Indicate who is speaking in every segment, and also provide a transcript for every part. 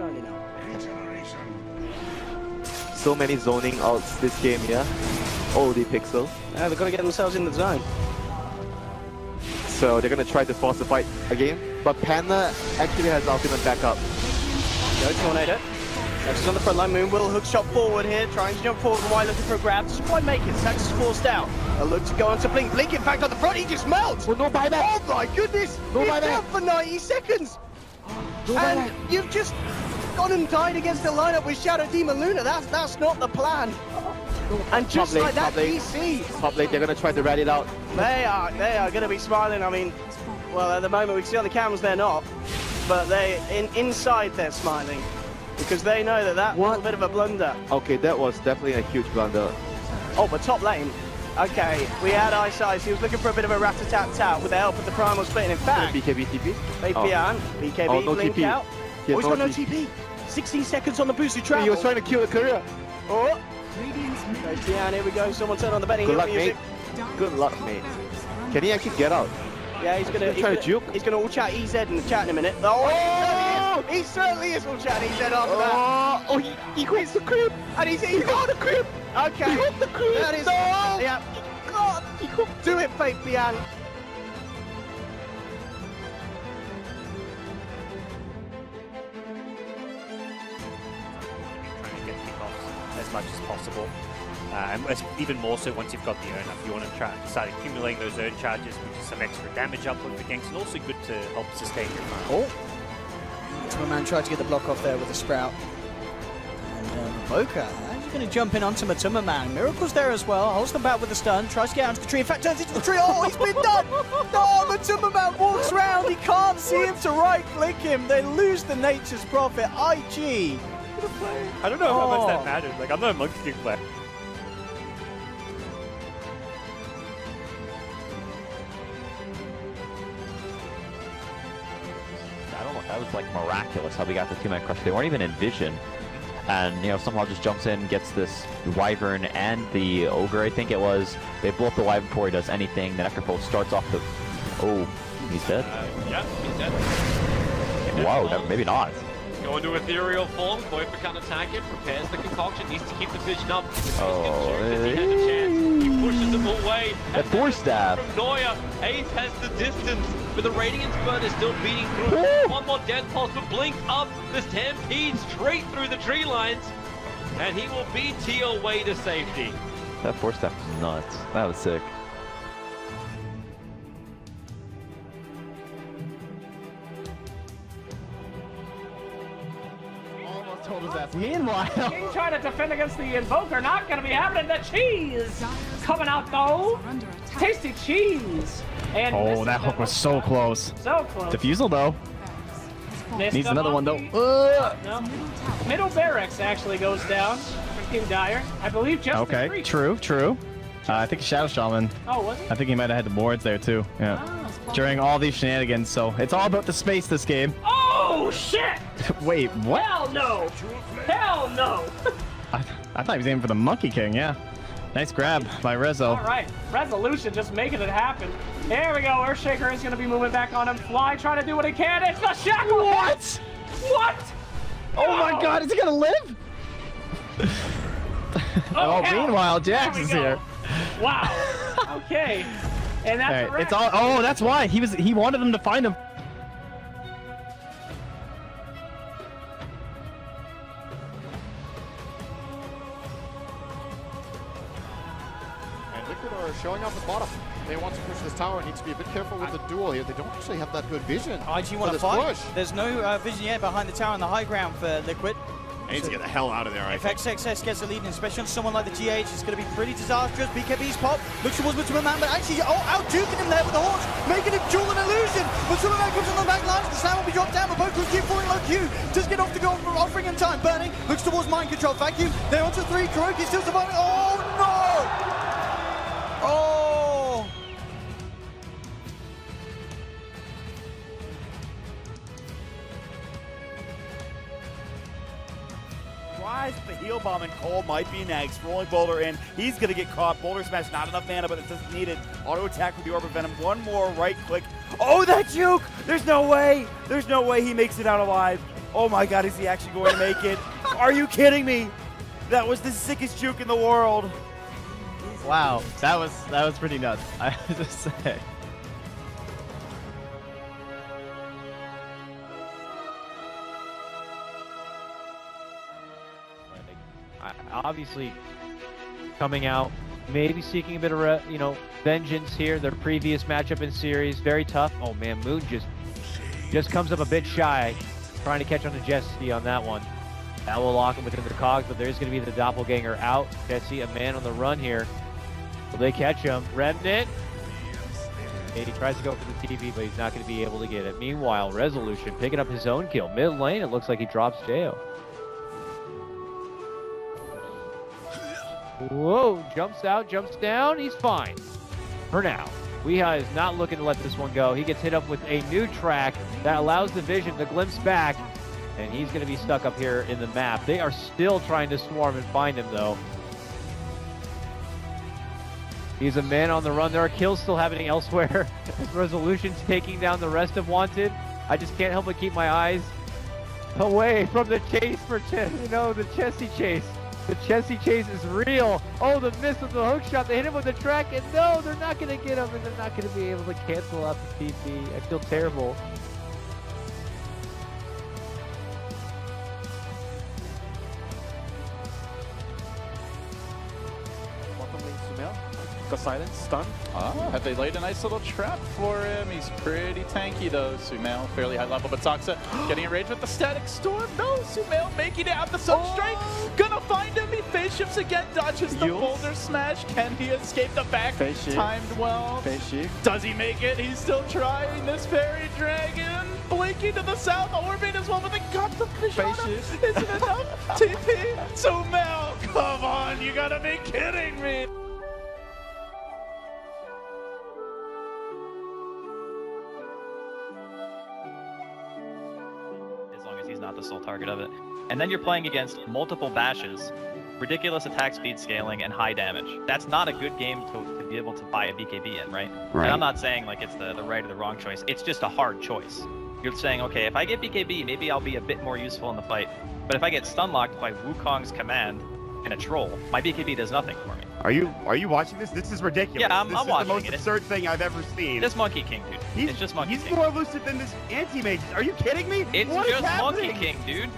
Speaker 1: early now.
Speaker 2: So many zoning outs this game, yeah? the pixel.
Speaker 1: Yeah, they're gonna get themselves in the zone.
Speaker 2: So they're gonna try to force the fight again. But Panda actually has ultimate backup.
Speaker 1: Go Tornado. Saxes on the front line. Moon will hook shot forward here, trying to jump forward. Why looking for a grab? Doesn't quite make it. Sax is forced out. A look to go on to Blink. Blink, in fact, on the front, he just melts.
Speaker 2: Oh, no buyback.
Speaker 1: Oh my goodness!
Speaker 2: No
Speaker 1: He's
Speaker 2: buyback.
Speaker 1: down for 90 seconds.
Speaker 2: No
Speaker 1: and
Speaker 2: buyback.
Speaker 1: you've just gone and died against the lineup with Shadow Demon Luna. That's that's not the plan. And just
Speaker 2: lane,
Speaker 1: like that,
Speaker 2: lane.
Speaker 1: DC,
Speaker 2: Top lane, they're gonna try to rat it out.
Speaker 1: they are they are going to be smiling. I mean, well, at the moment we can see on the cameras they're not, but they in inside they're smiling because they know that that was a bit of a blunder.
Speaker 2: Okay, that was definitely a huge blunder.
Speaker 1: Oh, but top lane. Okay, we had Ice Ice. He was looking for a bit of a rat-a-tat-tat with the help of the Primal Split. In fact,
Speaker 2: BKB TP.
Speaker 1: Fabian, BKB,
Speaker 2: Oh, no
Speaker 1: blink
Speaker 2: TP.
Speaker 1: out.
Speaker 2: He
Speaker 1: Oh, he's got
Speaker 2: no
Speaker 1: TP. 16 seconds on the boosted travel.
Speaker 2: He was trying to kill the career.
Speaker 1: Oh, Fabian, here we go. Someone turn on the Benny
Speaker 2: Good luck,
Speaker 1: music.
Speaker 2: mate. Good luck, mate. Can he actually get out?
Speaker 1: Yeah, he's gonna, he's gonna,
Speaker 2: to juke.
Speaker 1: he's gonna all chat EZ in the chat in a minute. Oh,
Speaker 2: Oh!
Speaker 1: He, certainly is. Oh! he certainly is all chat EZ after that.
Speaker 2: Oh, oh he, he quits the crib.
Speaker 1: And he's, he's got the crib. Okay.
Speaker 2: He got the crib.
Speaker 1: That is,
Speaker 2: No!
Speaker 1: yeah. God, he got. do it, Fabian.
Speaker 3: trying as much as possible. Uh, and even more so once you've got the urn up, you want to try start accumulating those urn charges, which is some extra damage uplift for ganks, and also good to help sustain your farm.
Speaker 4: Oh. man tried to get the block off there with the Sprout. And uh, Boca actually going to jump in onto MATUMBAMAN. Miracle's there as well. Holds the bat with the stun. Tries to get out into the tree. In fact, turns into the tree. Oh, he's been done. Oh, MATUMBAMAN walks round. He can't see him to right click him. They lose the Nature's Prophet. IG.
Speaker 3: I don't know how much
Speaker 4: Oh.
Speaker 3: that matters. Like, I'm not a Monkey King player.
Speaker 5: I don't know. That was like miraculous how we got the two man crush. They weren't even in vision. And, you know, somehow just jumps in, gets this Wyvern and the Ogre, I think it was. They blow up the Wyvern before he does anything. Then Necrophil starts off the. Oh, he's dead?
Speaker 6: Uh, yeah, he's dead.
Speaker 5: Wow, that, maybe not.
Speaker 6: Going to ethereal form. Koifer can't attack it. Prepares the concoction. Needs to keep the vision up.
Speaker 5: Oh,
Speaker 6: If he oh, eh? a. He pushes them away.
Speaker 5: That Thor staff.
Speaker 6: From Noya. Ace has the distance. But the Radiance Burn is still beating through.
Speaker 5: Woo!
Speaker 6: One more death pulse. But Blink up. The Stampede straight through the tree lines. And he will beat Teal way to safety.
Speaker 5: That Force Staff was nuts. That was sick.
Speaker 2: Almost told us. Meanwhile,
Speaker 7: King trying to defend against the Invoker, not gonna be happening. The cheese coming out though. Tasty cheese. And
Speaker 8: Oh, that hook was so close.
Speaker 7: So close.
Speaker 8: Defusal though.
Speaker 7: Missed
Speaker 8: Needs
Speaker 7: the
Speaker 8: another one though. Uh,
Speaker 7: No. Middle barracks actually goes down from King Dyer. I believe just
Speaker 8: okay, true, true. Uh, I think Shadow Shaman.
Speaker 7: Oh, was it?
Speaker 8: I think he might have had the boards there too. Yeah.
Speaker 7: Oh.
Speaker 8: During all these shenanigans, so it's all about the space this game.
Speaker 7: Oh shit!
Speaker 8: Wait, what?
Speaker 7: Hell no! Hell no!
Speaker 8: I, I thought he was aiming for the Monkey King. Yeah. Nice grab by Rezo.
Speaker 7: All right, resolution just making it happen. There we go. Earthshaker is going to be moving back on him. Fly trying to do what he can. It's the shackle.
Speaker 8: What?
Speaker 7: What?
Speaker 8: Oh my God! Is he gonna live? Oh,
Speaker 7: hell.
Speaker 8: meanwhile, Jax is
Speaker 7: go.
Speaker 8: here.
Speaker 7: Wow. okay. And that's
Speaker 8: All
Speaker 7: a
Speaker 8: right, it's all. Oh, that's why he was. He wanted them to find him.
Speaker 9: Showing off the bottom. They want to push this tower. Need to be a bit careful with the duel here. They don't actually have that good vision.
Speaker 4: IG
Speaker 9: for
Speaker 4: want to fight.
Speaker 9: push.
Speaker 4: There's no uh, vision yet behind the tower on the high ground for Liquid.
Speaker 9: They need to get the hell out of there, I
Speaker 4: If
Speaker 9: think.
Speaker 4: XXS gets the lead, and especially on someone like the GH, it's going to be pretty disastrous. BKB's pop looks towards MATUMBAMAN, but actually, oh, out juking him there with the horse, making him duel an illusion. MATUMBAMAN comes on the back lines, the slam will be dropped down, but both will keep falling low Q. Just get off the goal, for offering him time. Burning looks towards mind control. Vacuum, they're onto three. KuroKy still surviving. Oh no! Oh!
Speaker 10: Rise the heel bomb and Cole might be next. Rolling Boulder in. He's going to get caught. Boulder smash, not enough mana, but it's just needed. Auto attack with the Orb of Venom. One more right click. Oh, that juke! There's no way. There's no way he makes it out alive. Oh my god, is he actually going to make it? Are you kidding me? That was the sickest juke in the world.
Speaker 8: Wow, that was that was pretty nuts. I have to say.
Speaker 11: Obviously coming out, maybe seeking a bit of you know vengeance here. Their previous matchup in series, very tough. Oh man, Moon just just comes up a bit shy, trying to catch on to Jesse on that one. That will lock him within the cogs, but there's going to be the doppelganger out. Jesse, a man on the run here. Will they catch him? Remnant. And he tries to go for the TV, but he's not going to be able to get it. Meanwhile, Resolution picking up his own kill. Mid lane, it looks like he drops Jo. Whoa, jumps out, jumps down, he's fine. For now. Weeha is not looking to let this one go. He gets hit up with a new track that allows the vision to glimpse back, and he's going to be stuck up here in the map. They are still trying to swarm and find him, though. He's a man on the run. There are kills still happening elsewhere. Resolution's taking down the rest of Wanted. I just can't help but keep my eyes away from the chase for, Ch- you know, the Chessie chase. The Chessie chase is real. Oh, the miss with the hook shot. They hit him with the track, and no, they're not going to get him, and they're not going to be able to cancel out the TP. I feel terrible.
Speaker 12: Silence, stun. Ah, have they laid a nice little trap for him? He's pretty tanky though, Sumail. Fairly high level, but Toxa getting enraged with the static storm. No, Sumail making it out the sunstrike. Gonna find him. He phase shifts again, dodges the
Speaker 2: Eul's.
Speaker 12: boulder smash. Can he escape the back?
Speaker 2: Phase shift.
Speaker 12: Timed well.
Speaker 2: Phase shift.
Speaker 12: Does he make it? He's still trying. This fairy dragon blinking to the south, orbit as well, but they got the fish on him. Is it enough? TP? Sumail, come on, you gotta be kidding me.
Speaker 13: The sole target of it. And then you're playing against multiple bashes, ridiculous attack speed scaling, and high damage. That's not a good game to, to be able to buy a BKB in, right?
Speaker 14: Right.
Speaker 13: And I'm not saying like it's the, the right or the wrong choice. It's just a hard choice. You're saying, okay, if I get BKB, maybe I'll be a bit more useful in the fight. But if I get stun locked by Wukong's command and a troll, my BKB does nothing for me.
Speaker 14: Are you are you watching this? This is ridiculous.
Speaker 13: Yeah, I'm-
Speaker 14: this
Speaker 13: I'm
Speaker 14: is
Speaker 13: watching
Speaker 14: the most
Speaker 13: it.
Speaker 14: absurd thing I've ever seen.
Speaker 13: This Monkey King, dude.
Speaker 14: He's,
Speaker 13: it's just Monkey
Speaker 14: he's
Speaker 13: King.
Speaker 14: more elusive than this anti-mage. Are you kidding me?
Speaker 13: It's
Speaker 14: What is
Speaker 13: just Monkey? King, dude.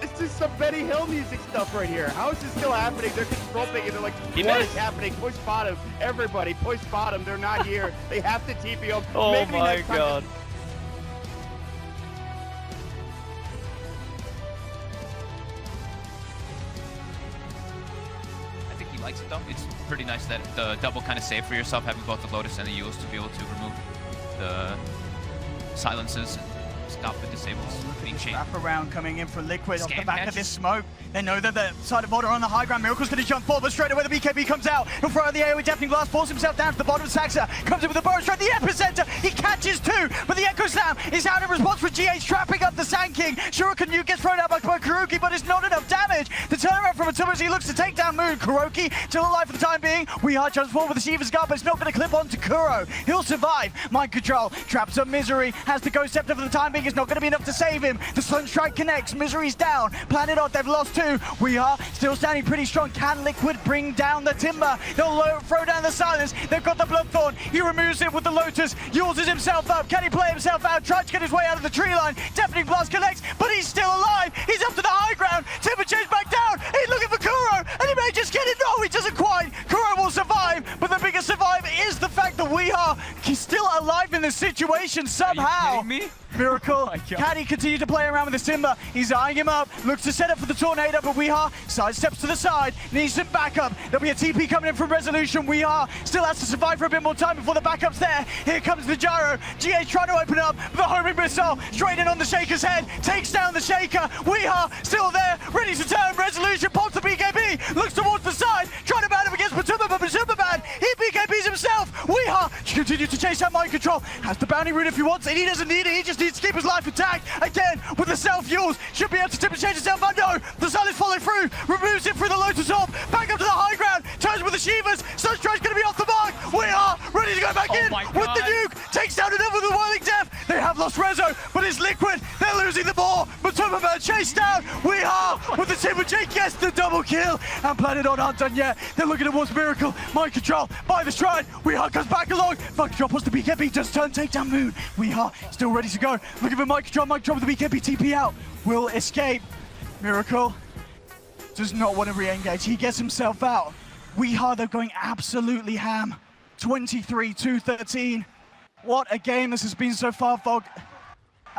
Speaker 14: This is some Benny Hill music stuff right here. How is this still happening? They're controlling and they're like,
Speaker 13: He
Speaker 14: what is
Speaker 13: missed.
Speaker 14: happening? Push bottom. Everybody, push bottom. They're not here. they have to TP them.
Speaker 13: Oh
Speaker 14: Maybe
Speaker 13: my
Speaker 14: next time-
Speaker 15: pretty nice that the double kind of save for yourself, having both the Lotus and the Eul's to be able to remove the silences and stop the disables.
Speaker 4: Wrap around coming in for Liquid off the
Speaker 15: Scan
Speaker 4: back of this smoke. They know that the side of Order on the high ground. Miracle's going to jump forward, but straight away the BKB comes out. In front of the AoE Deafening Blast, pulls himself down to the bottom of Saxa. Comes in with a burrow straight, the epicenter. He catches two, but the Echo Slam is out in response for GH, trapping up the Sand King. Shuriken Nuke gets thrown out by KuroKy, but it's not enough damage. The from as he looks to take down Moon. KuroKy still alive for the time being. Weeha transformed with the Shiva's Guard, but it's not going to clip onto Kuro. He'll survive. Mind control, traps up Misery, has the Ghost Scepter for the time being. It's not going to be enough to save him. The Sunstrike connects, Misery's down. Planet Odd, they've lost two. Weeha still standing pretty strong. Can Liquid bring down the Timber? They'll lo- throw down the Silence. They've got the Bloodthorn. He removes it with the Lotus. Uses himself up. Can he play himself out? Tries to get his way out of the tree line. Deafening Blast connects, but he's still alive. He's up to the high ground. Timber chased back down. Just get it. No, he doesn't quite. That we are still alive in this situation somehow. Miracle. Can he continue to play around with the Timber? He's eyeing him up. Looks to set up for the Tornado, but Weeha side steps to the side. Needs some backup. There'll be a TP coming in from Resolution. Weeha still has to survive for a bit more time before the backup's there. Here comes the Gyro. GA trying to open up. The homing missile straight in on the Shaker's head. Takes down the Shaker. Weeha still there. Ready to turn. Resolution pops the BKB. Looks towards the side. Trying to ban him against Batuma, but Batuma ban. He BKBs himself. Weeha continues to chase that mind control. Has the bounty rune if he wants it. He doesn't need it. He just needs to keep his life intact. Again, with the self-fuels. Should be able to tip and change himself. Oh no! The sun is following through. Removes it through the Lotus Orb. Back up to the high ground. Turns with the Shivas. Sunstride's going to be off the mark. Weeha ready to go back
Speaker 15: Oh
Speaker 4: in with the nuke. Takes down another with the Whirling Death. They have lost Rezo, but it's Liquid. Losing the ball. MATUMBAMAN chased down. We are with the Super Jake gets the double kill. And Planet on aren't done yet. They're looking at towards Miracle. Mind control by the stride. Weeha comes back along. Mind control puts the BKB. Just turn, take down Moon. Weeha still ready to go. Looking for Mind control. Mind control with the BKB TP out. Will escape. Miracle does not want to re-engage. He gets himself out. Weeha though going absolutely ham. 23 13 What a game this has been so far, Fog.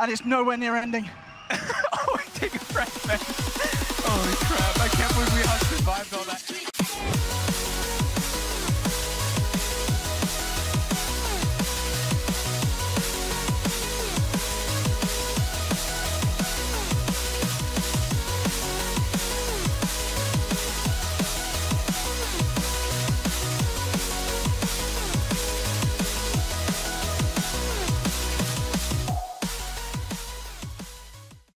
Speaker 4: And it's nowhere near ending.
Speaker 16: oh, take a breath, man. Holy crap, I can't believe we have survived all that.